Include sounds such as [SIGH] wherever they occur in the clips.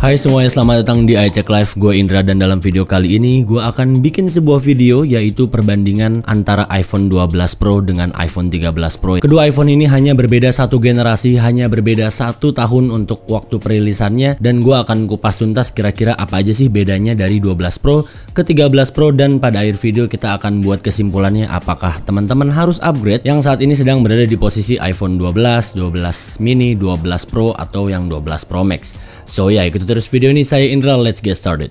Hai semuanya, selamat datang di iCheck Live. Gue Indra dan dalam video kali ini gue akan bikin sebuah video yaitu perbandingan antara iPhone 12 Pro dengan iPhone 13 Pro. Kedua iPhone ini hanya berbeda satu generasi, hanya berbeda satu tahun untuk waktu perilisannya dan gue akan kupas tuntas kira-kira apa aja sih bedanya dari 12 Pro ke 13 Pro dan pada akhir video kita akan buat kesimpulannya apakah teman-teman harus upgrade yang saat ini sedang berada di posisi iPhone 12, 12 mini, 12 Pro atau yang 12 Pro Max. So ya ikuti terus video ini. Saya Indra. Let's get started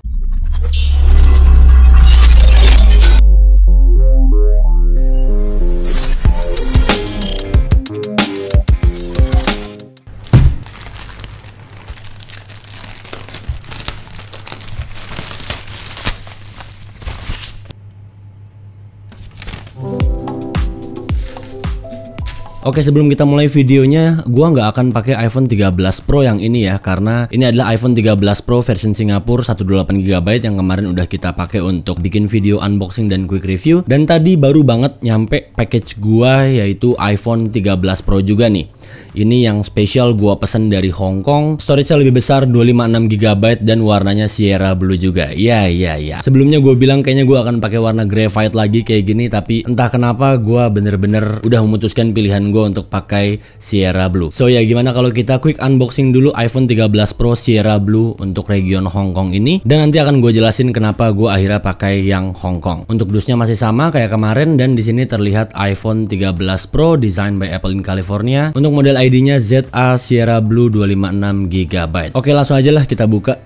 Oke sebelum kita mulai videonya, gua nggak akan pakai iPhone 13 Pro yang ini ya, karena ini adalah iPhone 13 Pro versi Singapura 128GB yang kemarin udah kita pakai untuk bikin video unboxing dan quick review. Dan tadi baru banget nyampe package gua yaitu iPhone 13 Pro juga nih. Ini yang spesial gua pesen dari Hong Kong. Storage-nya lebih besar 256GB dan warnanya Sierra Blue juga. Ya ya ya. Sebelumnya gue bilang kayaknya gue akan pakai warna graphite lagi kayak gini tapi entah kenapa gue bener-bener udah memutuskan pilihan gue untuk pakai Sierra Blue. So ya gimana kalau kita quick unboxing dulu iPhone 13 Pro Sierra Blue untuk region Hong Kong ini dan nanti akan gue jelasin kenapa gue akhirnya pakai yang Hong Kong. Untuk dusnya masih sama kayak kemarin dan di sini terlihat iPhone 13 Pro design by Apple in California. Untuk model ID-nya ZA Sierra Blue 256 GB. Oke, langsung aja lah kita buka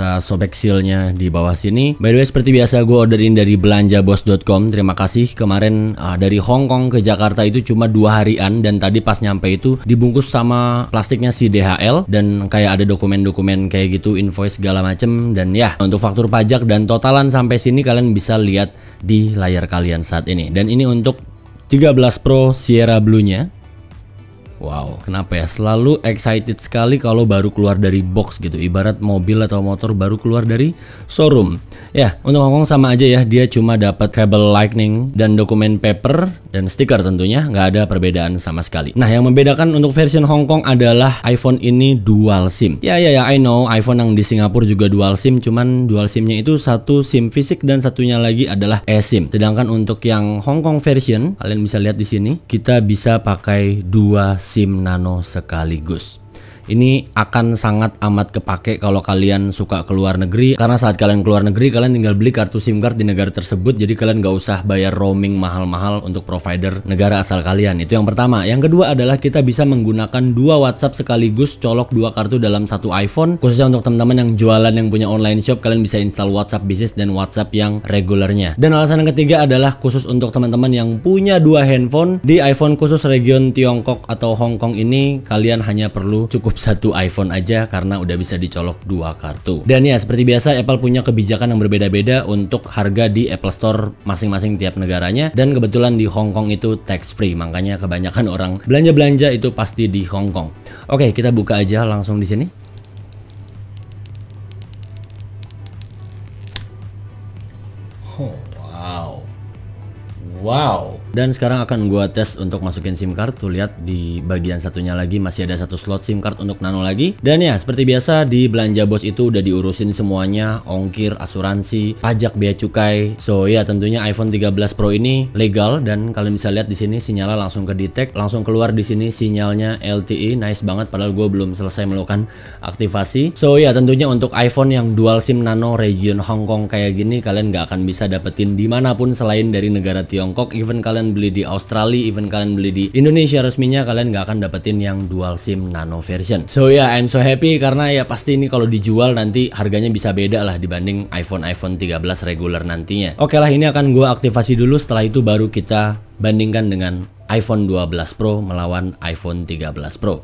kita sobek sealnya di bawah sini. By the way seperti biasa gue orderin dari belanjabos.com. Terima kasih kemarin uh, dari Hong Kong ke Jakarta itu cuma dua harian dan tadi pas nyampe itu dibungkus sama plastiknya si DHL dan kayak ada dokumen-dokumen kayak gitu invoice segala macem dan ya untuk faktur pajak dan totalan sampai sini kalian bisa lihat di layar kalian saat ini. Dan ini untuk 13 Pro Sierra Blue-nya Wow, kenapa ya? Selalu excited sekali kalau baru keluar dari box gitu. Ibarat mobil atau motor baru keluar dari showroom. Ya, untuk Hongkong sama aja ya. Dia cuma dapat kabel lightning dan dokumen paper dan stiker tentunya. Nggak ada perbedaan sama sekali. Nah, yang membedakan untuk versi Hongkong adalah iPhone ini dual SIM. Ya, ya, ya, I know. iPhone yang di Singapura juga dual SIM. Cuman dual SIM-nya itu satu SIM fisik dan satunya lagi adalah eSIM. Sedangkan untuk yang Hongkong version, kalian bisa lihat di sini, kita bisa pakai dua SIM nano sekaligus ini akan sangat amat kepake kalau kalian suka keluar negeri. Karena saat kalian keluar negeri kalian tinggal beli kartu SIM card di negara tersebut. Jadi kalian nggak usah bayar roaming mahal-mahal untuk provider negara asal kalian. Itu yang pertama. Yang kedua adalah kita bisa menggunakan dua WhatsApp sekaligus colok dua kartu dalam satu iPhone. Khususnya untuk teman-teman yang jualan yang punya online shop kalian bisa install WhatsApp bisnis dan WhatsApp yang regulernya dan alasan yang ketiga adalah khusus untuk teman-teman yang punya dua handphone. Di iPhone khusus region Tiongkok atau Hong Kong ini kalian hanya perlu cukup satu iPhone aja karena udah bisa dicolok dua kartu. Dan ya seperti biasa Apple punya kebijakan yang berbeda-beda untuk harga di Apple Store masing-masing tiap negaranya dan kebetulan di Hong Kong itu tax free makanya kebanyakan [LAUGHS] orang belanja-belanja itu pasti di Hong Kong. Oke, kita buka aja langsung di sini. Oh, wow. Wow. Dan sekarang akan gua tes untuk masukin SIM card. Tuh lihat di bagian satunya lagi masih ada satu slot SIM card untuk nano lagi. Dan ya seperti biasa di belanja bos itu udah diurusin semuanya, ongkir, asuransi, pajak, bea cukai. So ya tentunya iPhone 13 Pro ini legal dan kalian bisa lihat di sini sinyalnya langsung ke detect, langsung keluar di sini sinyalnya LTE, nice banget padahal gue belum selesai melakukan aktivasi. So ya tentunya untuk iPhone yang dual SIM nano region Hong Kong kayak gini kalian nggak akan bisa dapetin di mana pun selain dari negara Tiongkok. Even kalian kalian beli di Australia, even kalian beli di Indonesia resminya, kalian nggak akan dapetin yang dual SIM nano version. So ya, yeah, I'm so happy karena ya pasti ini kalau dijual nanti harganya bisa beda lah dibanding iPhone iPhone 13 regular nantinya. Oke lah, ini akan gue aktivasi dulu. Setelah itu baru kita bandingkan dengan iPhone 12 Pro melawan iPhone 13 Pro.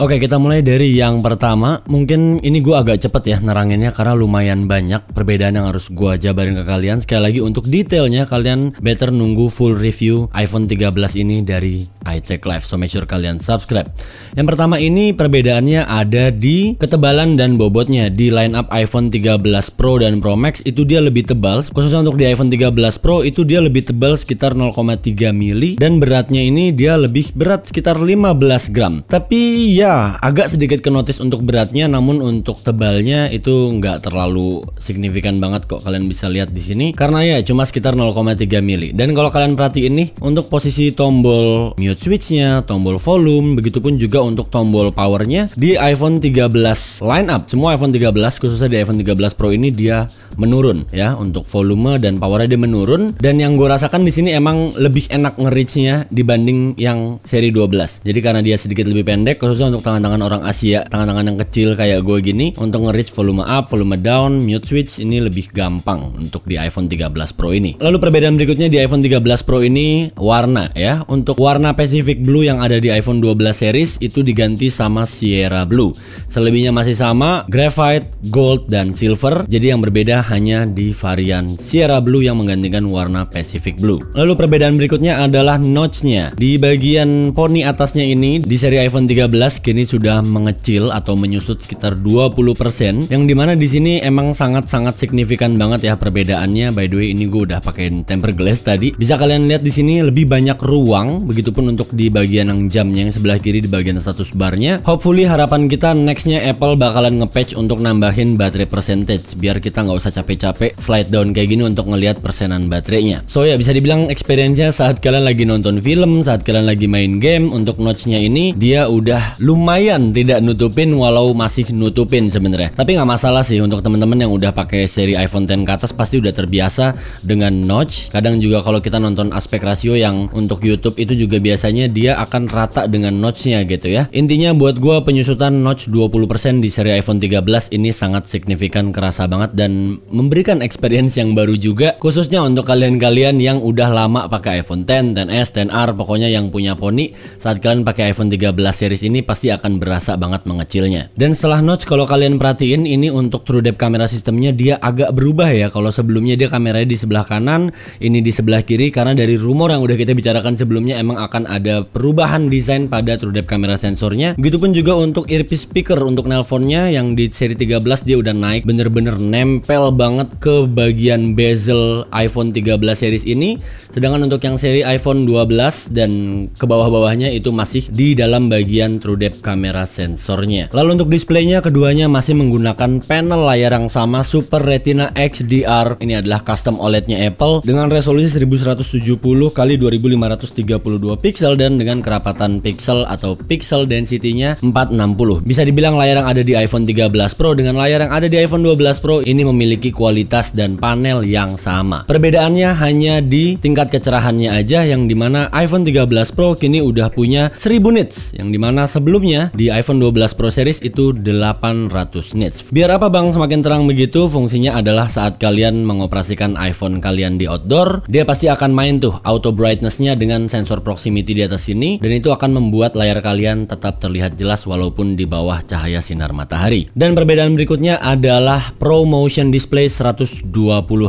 Oke kita mulai dari yang pertama. Mungkin ini gue agak cepet ya neranginnya Karena lumayan banyak perbedaan yang harus gue jabarin ke kalian. Sekali lagi untuk detailnya Kalian better nunggu full review iPhone 13 ini dari iCheck Live. So make sure kalian subscribe. Yang pertama ini perbedaannya ada di ketebalan dan bobotnya. Di line up iPhone 13 Pro dan Pro Max itu dia lebih tebal. Khususnya untuk di iPhone 13 Pro itu dia lebih tebal sekitar 0,3 mili Dan beratnya ini dia lebih berat sekitar 15 gram. Tapi ya ya agak sedikit ke untuk beratnya namun untuk tebalnya itu nggak terlalu signifikan banget kok kalian bisa lihat di sini. Karena ya cuma sekitar 0,3 mili. Dan kalau kalian perhatiin nih untuk posisi tombol mute switchnya tombol volume begitupun juga untuk tombol powernya di iPhone 13 lineup semua iPhone 13 khususnya di iPhone 13 Pro ini dia menurun ya. Untuk volume dan powernya dia menurun. Dan yang gue rasakan di sini emang lebih enak nge-reachnya dibanding yang seri 12 jadi karena dia sedikit lebih pendek khususnya untuk tangan-tangan orang Asia tangan-tangan yang kecil kayak gue gini untuk nge-reach volume up volume down mute switch ini lebih gampang untuk di iPhone 13 Pro ini. Lalu perbedaan berikutnya di iPhone 13 Pro ini warna ya. Untuk warna Pacific Blue yang ada di iPhone 12 series itu diganti sama Sierra Blue. Selebihnya masih sama graphite gold dan silver. Jadi yang berbeda hanya di varian Sierra Blue yang menggantikan warna Pacific Blue. Lalu perbedaan berikutnya adalah notchnya. Di bagian poni atasnya ini di seri iPhone 13 kini sudah mengecil atau menyusut sekitar 20% yang di mana di sini emang sangat-sangat signifikan banget ya perbedaannya. By the way ini gue udah pakai tempered glass tadi. Bisa kalian lihat di sini lebih banyak ruang begitupun untuk di bagian yang jamnya yang sebelah kiri di bagian status barnya. Hopefully harapan kita nextnya Apple bakalan nge-patch untuk nambahin baterai percentage biar kita nggak usah capek-capek slide down kayak gini untuk ngelihat persenan baterainya. So ya bisa dibilang experience-nya saat kalian lagi nonton film saat kalian lagi main game untuk notch-nya ini dia udah lumayan tidak nutupin walau masih nutupin sebenarnya. Tapi nggak masalah sih untuk teman-teman yang udah pakai seri iPhone 10 ke atas pasti udah terbiasa dengan notch. Kadang juga kalau kita nonton aspek rasio yang untuk YouTube itu juga biasanya dia akan rata dengan notchnya gitu ya. Intinya buat gue penyusutan notch 20% di seri iPhone 13 ini sangat signifikan kerasa banget dan memberikan experience yang baru juga khususnya untuk kalian-kalian yang udah lama pakai iPhone 10, 10s, 10R pokoknya yang punya poni saat kalian pakai iPhone 13 series ini pasti akan berasa banget mengecilnya. Dan setelah notch kalau kalian perhatiin ini untuk true depth kamera sistemnya dia agak berubah ya. Kalau sebelumnya dia kameranya di sebelah kanan, ini di sebelah kiri karena dari rumor yang udah kita bicarakan sebelumnya emang akan ada perubahan desain pada true depth kamera sensornya. Begitupun juga untuk earpiece speaker untuk nelponnya yang di seri 13 dia udah naik bener-bener nempel banget ke bagian bezel iPhone 13 series ini. Sedangkan untuk yang seri iPhone 12 dan ke bawah-bawahnya itu masih di dalam bagian true depth kamera sensornya. Lalu untuk displaynya keduanya masih menggunakan panel layar yang sama Super Retina XDR. Ini adalah custom OLED-nya Apple dengan resolusi 1170 kali 2532 pixel dan dengan kerapatan pixel atau pixel density-nya 460. Bisa dibilang layar yang ada di iPhone 13 Pro dengan layar yang ada di iPhone 12 Pro ini memiliki kualitas dan panel yang sama. Perbedaannya hanya di tingkat kecerahannya aja yang di mana iPhone 13 Pro kini udah punya 1000 nits yang di mana sebelumnya di iPhone 12 Pro series itu 800 nits. Biar apa bang semakin terang begitu fungsinya adalah saat kalian mengoperasikan iPhone kalian di outdoor dia pasti akan main tuh auto brightnessnya dengan sensor proximity di atas sini dan itu akan membuat layar kalian tetap terlihat jelas walaupun di bawah cahaya sinar matahari. Dan perbedaan berikutnya adalah Pro Motion Display 120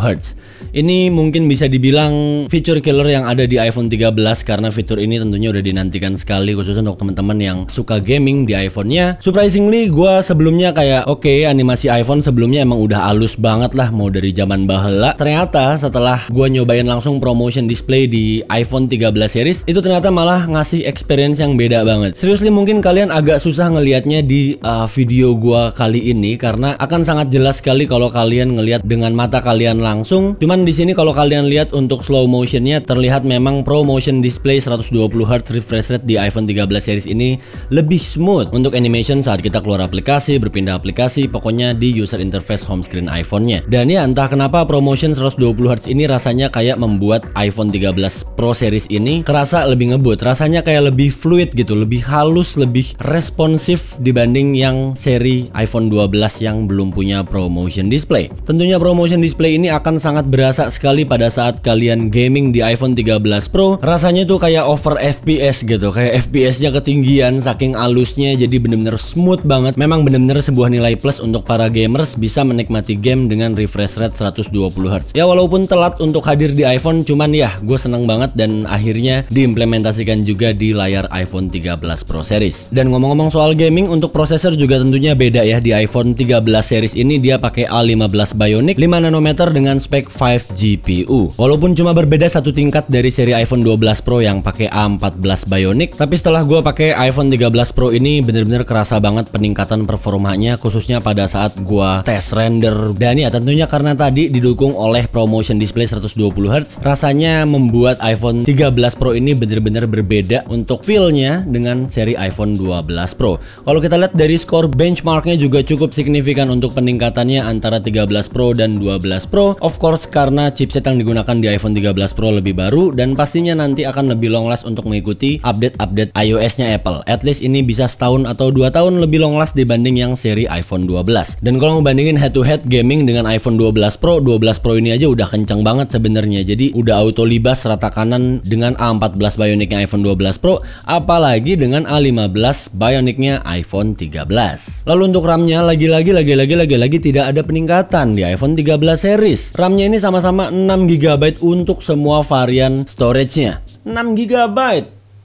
Hz. Ini mungkin bisa dibilang feature killer yang ada di iPhone 13 karena fitur ini tentunya udah dinantikan sekali khususnya untuk teman-teman yang suka gaming di iPhone-nya. Surprisingly, gue sebelumnya kayak oke okay, animasi iPhone sebelumnya emang udah halus banget lah mau dari zaman bahela. Ternyata setelah gue nyobain langsung promotion display di iPhone 13 series, itu ternyata malah ngasih experience yang beda banget. Seriously mungkin kalian agak susah ngelihatnya di uh, video gue kali ini karena akan sangat jelas sekali kalau kalian ngelihat dengan mata kalian langsung. Cuman di sini kalau kalian lihat untuk slow motionnya terlihat memang Pro Motion Display 120 Hz refresh rate di iPhone 13 series ini lebih smooth untuk animation saat kita keluar aplikasi, berpindah aplikasi, pokoknya di user interface home screen iPhone-nya. Dan ya entah kenapa ProMotion 120 Hz ini rasanya kayak membuat iPhone 13 Pro series ini kerasa lebih ngebut, rasanya kayak lebih fluid gitu, lebih halus, lebih responsif dibanding yang seri iPhone 12 yang belum punya ProMotion display. Tentunya ProMotion display ini akan sangat berasa sekali pada saat kalian gaming di iPhone 13 Pro. Rasanya tuh kayak over FPS gitu, kayak FPS-nya ketinggian saking alusnya jadi bener-bener smooth banget. Memang bener-bener sebuah nilai plus untuk para gamers bisa menikmati game dengan refresh rate 120 Hz. Ya walaupun telat untuk hadir di iPhone, cuman ya gue seneng banget dan akhirnya diimplementasikan juga di layar iPhone 13 Pro series. Dan ngomong-ngomong soal gaming, untuk prosesor juga tentunya beda ya di iPhone 13 series ini dia pakai A15 Bionic 5 nanometer dengan spek 5 GPU. Walaupun cuma berbeda satu tingkat dari seri iPhone 12 Pro yang pakai A14 Bionic, tapi setelah gue pakai iPhone 13 Pro ini bener-bener kerasa banget peningkatan performanya khususnya pada saat gua tes render dan ya tentunya karena tadi didukung oleh ProMotion Display 120Hz rasanya membuat iPhone 13 Pro ini bener-bener berbeda untuk feel-nya dengan seri iPhone 12 Pro. Kalau kita lihat dari skor benchmarknya juga cukup signifikan untuk peningkatannya antara 13 Pro dan 12 Pro. Of course karena chipset yang digunakan di iPhone 13 Pro lebih baru dan pastinya nanti akan lebih long last untuk mengikuti update-update iOS-nya Apple. At least ini bisa setahun atau dua tahun lebih long last dibanding yang seri iPhone 12. Dan kalau mau bandingin head to head gaming dengan iPhone 12 Pro, 12 Pro ini aja udah kenceng banget sebenarnya. Jadi udah auto libas rata kanan dengan A14 Bionicnya iPhone 12 Pro, apalagi dengan A15 Bionicnya iPhone 13. Lalu untuk RAM-nya lagi-lagi lagi-lagi lagi-lagi tidak ada peningkatan di iPhone 13 series. RAM-nya ini sama-sama 6 GB untuk semua varian storage-nya. 6 GB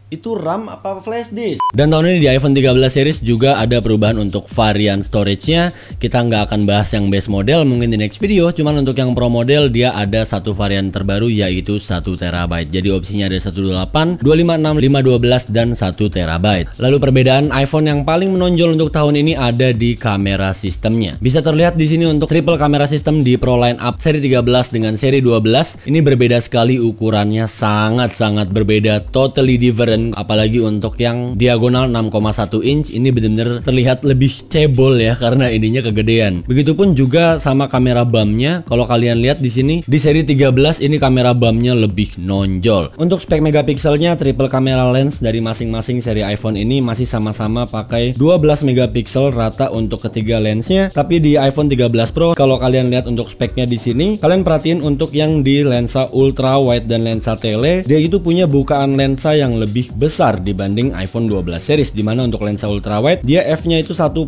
itu RAM apa flash disk. Dan tahun ini di iPhone 13 series juga ada perubahan untuk varian storage-nya. Kita nggak akan bahas yang base model mungkin di next video, cuman untuk yang pro model dia ada satu varian terbaru yaitu 1 TB. Jadi opsinya ada 128, 256, 512 dan 1 TB. Lalu perbedaan iPhone yang paling menonjol untuk tahun ini ada di kamera sistemnya. Bisa terlihat di sini untuk triple kamera sistem di Pro Line Up seri 13 dengan seri 12 ini berbeda sekali ukurannya sangat-sangat berbeda, totally different dan apalagi untuk yang diagonal 6,1 inch ini benar-benar terlihat lebih cebol ya karena ininya kegedean. Begitupun juga sama kamera bumnya. Kalau kalian lihat di sini di seri 13 ini kamera bumnya lebih nonjol. Untuk spek megapikselnya triple kamera lens dari masing-masing seri iPhone ini masih sama-sama pakai 12 megapiksel rata untuk ketiga lensnya. Tapi di iPhone 13 Pro kalau kalian lihat untuk speknya di sini, kalian perhatiin untuk yang di lensa ultra wide dan lensa tele, dia itu punya bukaan lensa yang lebih lebih besar dibanding iPhone 12 series di mana untuk lensa ultrawide dia f-nya itu 1.8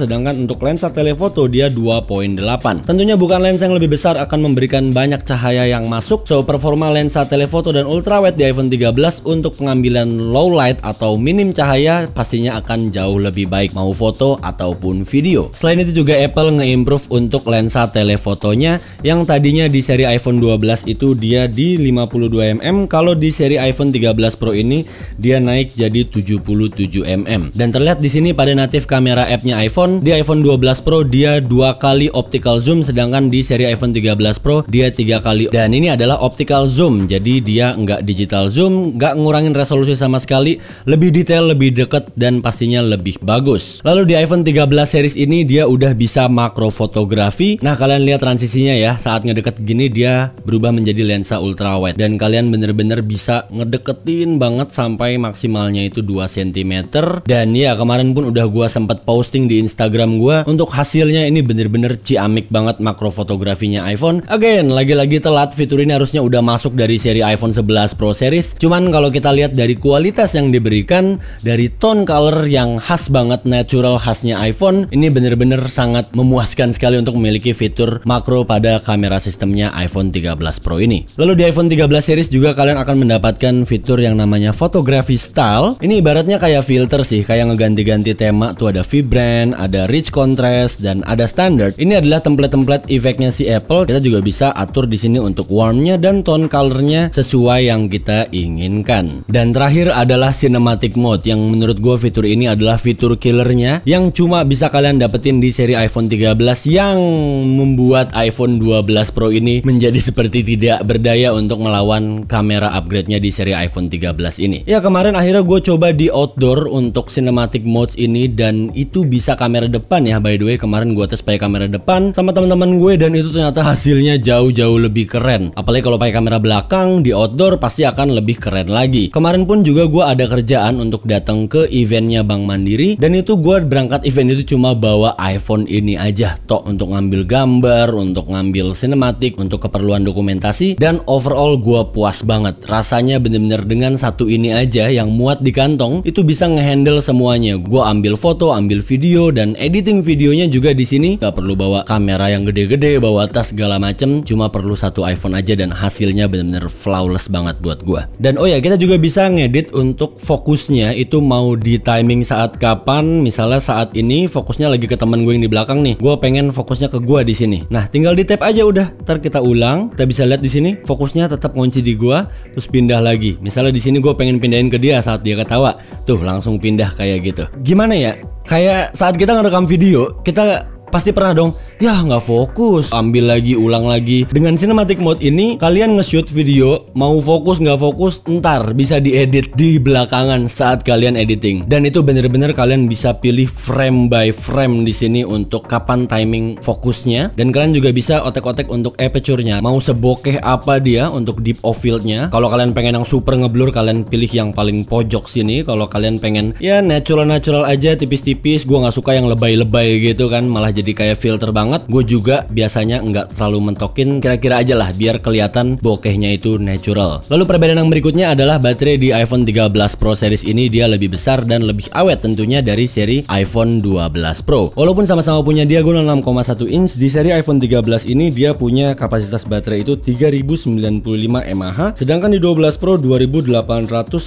sedangkan untuk lensa telefoto dia 2.8. Tentunya bukan lensa yang lebih besar akan memberikan banyak cahaya yang masuk. So performa lensa telefoto dan ultrawide di iPhone 13 untuk pengambilan low light atau minim cahaya pastinya akan jauh lebih baik mau foto ataupun video. Selain itu juga Apple nge-improve untuk lensa telefotonya yang tadinya di seri iPhone 12 itu dia di 52 mm kalau di seri iPhone 13 Pro ini dia naik jadi 77 mm. Dan terlihat di sini pada natif kamera app-nya iPhone, di iPhone 12 Pro dia dua kali optical zoom sedangkan di seri iPhone 13 Pro dia tiga kali. Dan ini adalah optical zoom. Jadi dia nggak digital zoom, nggak ngurangin resolusi sama sekali, lebih detail, lebih deket dan pastinya lebih bagus. Lalu di iPhone 13 series ini dia udah bisa makro fotografi. Nah, kalian lihat transisinya ya, saat ngedeket gini dia berubah menjadi lensa ultra wide dan kalian bener-bener bisa ngedeketin banget sampai maksimalnya itu 2 cm dan ya kemarin pun udah gua sempat posting di Instagram gua untuk hasilnya ini bener-bener ciamik banget makro fotografinya iPhone. Again lagi-lagi telat fitur ini harusnya udah masuk dari seri iPhone 11 Pro series. Cuman kalau kita lihat dari kualitas yang diberikan dari tone color yang khas banget natural khasnya iPhone ini bener-bener sangat memuaskan sekali untuk memiliki fitur makro pada kamera sistemnya iPhone 13 Pro ini. Lalu di iPhone 13 series juga kalian akan mendapatkan fitur yang namanya fotografi style ini ibaratnya kayak filter sih kayak ngeganti-ganti tema. Tuh ada vibrant ada rich contrast dan ada standard. Ini adalah template-template efeknya si Apple. Kita juga bisa atur di sini untuk warmnya dan tone colornya sesuai yang kita inginkan. Dan terakhir adalah cinematic mode yang menurut gue fitur ini adalah fitur killernya yang cuma bisa kalian dapetin di seri iPhone 13 yang membuat iPhone 12 Pro ini menjadi seperti tidak berdaya untuk melawan kamera upgrade-nya di seri iPhone 13 ini ini. Ya kemarin akhirnya gue coba di outdoor untuk cinematic modes ini dan itu bisa kamera depan ya by the way kemarin gue tes pakai kamera depan sama teman-teman gue dan itu ternyata hasilnya jauh-jauh lebih keren. Apalagi kalau pakai kamera belakang di outdoor pasti akan lebih keren lagi. Kemarin pun juga gue ada kerjaan untuk datang ke eventnya Bank Mandiri dan itu gue berangkat event itu cuma bawa iPhone ini aja tok untuk ngambil gambar, untuk ngambil sinematik, untuk keperluan dokumentasi dan overall gue puas banget. Rasanya bener-bener dengan satu ini aja yang muat di kantong itu bisa ngehandle semuanya. Gua ambil foto, ambil video dan editing videonya juga di sini. Gak perlu bawa kamera yang gede-gede, bawa tas segala macem. Cuma perlu satu iPhone aja dan hasilnya bener-bener flawless banget buat gua. Dan oh ya kita juga bisa ngedit untuk fokusnya itu mau di timing saat kapan. Misalnya saat ini fokusnya lagi ke teman gue yang di belakang nih. Gue pengen fokusnya ke gua di sini. Nah tinggal di tap aja udah. Ntar kita ulang. Kita bisa lihat di sini fokusnya tetap ngunci di gua. Terus pindah lagi. Misalnya di sini gue pengen pengen pindahin ke dia saat dia ketawa. Tuh langsung pindah kayak gitu. Gimana ya? Kayak saat kita ngerekam video, kita pasti pernah dong. Ya nggak fokus. Ambil lagi ulang lagi. Dengan cinematic mode ini kalian nge-shoot video mau fokus nggak fokus ntar bisa diedit di belakangan saat kalian editing. Dan itu bener-bener kalian bisa pilih frame by frame di sini untuk kapan timing fokusnya. Dan kalian juga bisa otek-otek untuk aperture-nya. Mau sebokeh apa dia untuk deep of field-nya. Kalau kalian pengen yang super ngeblur kalian pilih yang paling pojok sini. Kalau kalian pengen ya natural natural aja tipis-tipis. Gua nggak suka yang lebay-lebay gitu kan. Malah jadi kayak filter banget. Gue juga biasanya nggak terlalu mentokin kira-kira aja lah biar kelihatan bokehnya itu natural. Lalu perbedaan yang berikutnya adalah baterai di iPhone 13 Pro series ini dia lebih besar dan lebih awet tentunya dari seri iPhone 12 Pro. Walaupun sama-sama punya diagonal 6,1 inch di seri iPhone 13 ini dia punya kapasitas baterai itu 3095 mAh sedangkan di 12 Pro 2815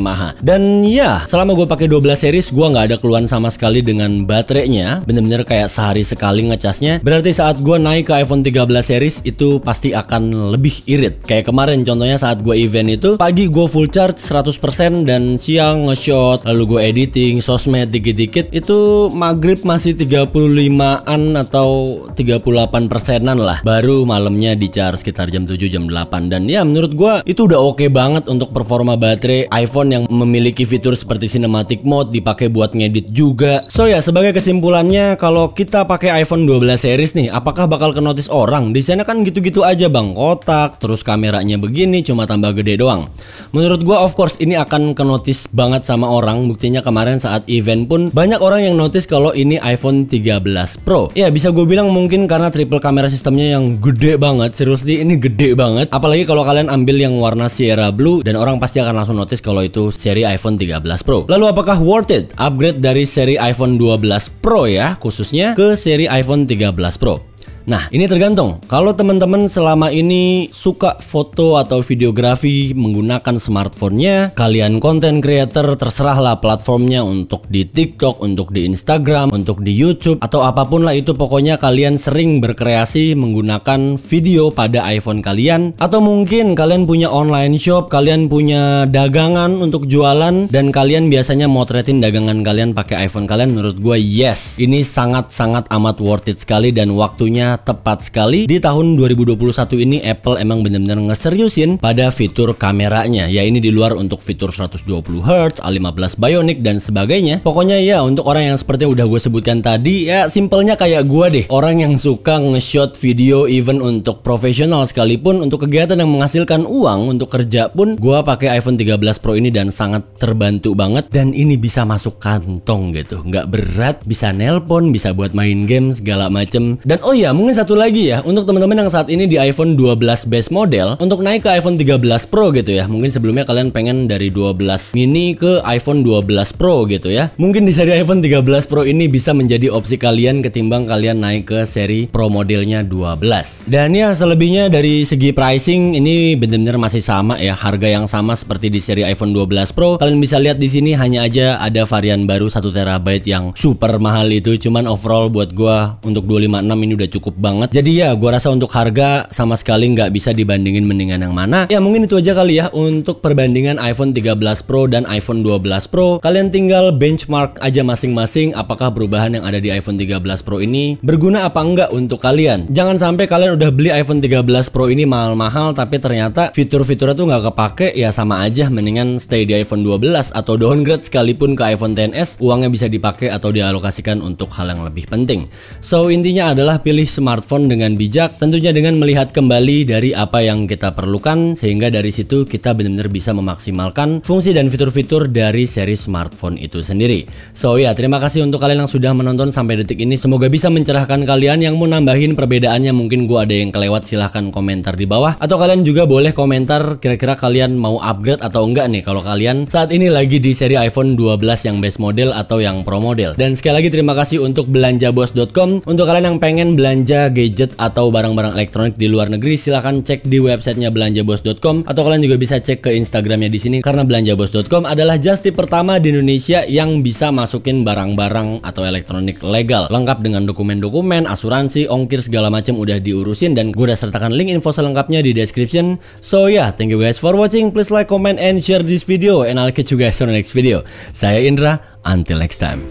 mAh dan ya selama gue pakai 12 series gue nggak ada keluhan sama sekali dengan baterainya. Bener-bener kayak kayak sehari sekali ngecasnya Berarti saat gue naik ke iPhone 13 series itu pasti akan lebih irit. Kayak kemarin contohnya saat gue event itu Pagi gue full charge 100% dan siang nge-shot Lalu gue editing, sosmed dikit-dikit Itu maghrib masih 35an atau 38 persenan lah. Baru malamnya di charge sekitar jam 7 jam 8 Dan ya menurut gue itu udah oke okay banget untuk performa baterai iPhone yang memiliki fitur seperti cinematic mode dipakai buat ngedit juga. So ya sebagai kesimpulannya kalau kita pakai iPhone 12 series nih, apakah bakal ke notice orang? Di sana kan gitu-gitu aja bang, kotak, terus kameranya begini, cuma tambah gede doang. Menurut gua of course ini akan ke notice banget sama orang. Buktinya kemarin saat event pun banyak orang yang notice kalau ini iPhone 13 Pro. Ya bisa gue bilang mungkin karena triple kamera sistemnya yang gede banget. Seriously ini gede banget. Apalagi kalau kalian ambil yang warna Sierra Blue dan orang pasti akan langsung notice kalau itu seri iPhone 13 Pro. Lalu apakah worth it upgrade dari seri iPhone 12 Pro ya khususnya ke seri iPhone 13 Pro. Nah, ini tergantung. Kalau teman-teman selama ini suka foto atau videografi menggunakan smartphone-nya, kalian konten creator terserahlah platformnya untuk di TikTok, untuk di Instagram, untuk di YouTube atau apa pun lah itu pokoknya kalian sering berkreasi menggunakan video pada iPhone kalian atau mungkin kalian punya online shop, kalian punya dagangan untuk jualan dan kalian biasanya motretin dagangan kalian pakai iPhone kalian menurut gue yes, ini sangat-sangat amat worth it sekali dan waktunya tepat sekali di tahun 2021 ini Apple emang benar-benar ngeseriusin pada fitur kameranya. Ya ini di luar untuk fitur 120 Hz, A15 Bionic dan sebagainya. Pokoknya ya untuk orang yang seperti yang udah gue sebutkan tadi ya simpelnya kayak gue deh. Orang yang suka nge-shot video even untuk profesional sekalipun untuk kegiatan yang menghasilkan uang untuk kerja pun gue pakai iPhone 13 Pro ini dan sangat terbantu banget dan ini bisa masuk kantong gitu. Nggak berat, bisa nelpon, bisa buat main game segala macem. Dan oh ya mungkin satu lagi ya untuk teman-teman yang saat ini di iPhone 12 base model untuk naik ke iPhone 13 Pro gitu ya. Mungkin sebelumnya kalian pengen dari 12 mini ke iPhone 12 Pro gitu ya. Mungkin di seri iPhone 13 Pro ini bisa menjadi opsi kalian ketimbang kalian naik ke seri Pro modelnya 12. Dan ya selebihnya dari segi pricing ini benar-benar masih sama ya, harga yang sama seperti di seri iPhone 12 Pro. Kalian bisa lihat di sini hanya aja ada varian baru 1 TB yang super mahal itu. Cuman overall buat gua untuk 256 ini udah cukup banget. Jadi ya, gua rasa untuk harga sama sekali nggak bisa dibandingin mendingan yang mana. Ya mungkin itu aja kali ya untuk perbandingan iPhone 13 Pro dan iPhone 12 Pro. Kalian tinggal benchmark aja masing-masing apakah perubahan yang ada di iPhone 13 Pro ini berguna apa enggak untuk kalian. Jangan sampai kalian udah beli iPhone 13 Pro ini mahal-mahal tapi ternyata fitur-fiturnya tuh nggak kepake ya sama aja mendingan stay di iPhone 12 atau downgrade sekalipun ke iPhone XS uangnya bisa dipakai atau dialokasikan untuk hal yang lebih penting. So intinya adalah pilih smartphone dengan bijak, tentunya dengan melihat kembali dari apa yang kita perlukan sehingga dari situ kita benar-benar bisa memaksimalkan fungsi dan fitur-fitur dari seri smartphone itu sendiri. So ya, terima kasih untuk kalian yang sudah menonton sampai detik ini. Semoga bisa mencerahkan kalian yang mau nambahin perbedaannya mungkin gua ada yang kelewat silahkan komentar di bawah atau kalian juga boleh komentar kira-kira kalian mau upgrade atau enggak nih kalau kalian saat ini lagi di seri iPhone 12 yang base model atau yang pro model. Dan sekali lagi terima kasih untuk belanjabos.com untuk kalian yang pengen belanja belanja gadget atau barang-barang elektronik di luar negeri silahkan cek di websitenya belanjabos.com atau kalian juga bisa cek ke Instagramnya di sini karena belanjabos.com adalah just pertama di Indonesia yang bisa masukin barang-barang atau elektronik legal lengkap dengan dokumen-dokumen, asuransi, ongkir segala macam udah diurusin dan gue udah sertakan link info selengkapnya di description. So yeah, thank you guys for watching. Please like, comment, and share this video and I'll catch you guys on the next video. Saya Indra, until next time.